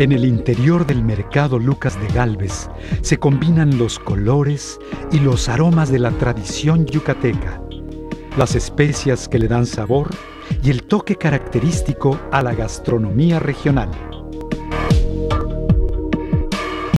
En el interior del mercado Lucas de Galvez se combinan los colores y los aromas de la tradición yucateca, las especias que le dan sabor y el toque característico a la gastronomía regional.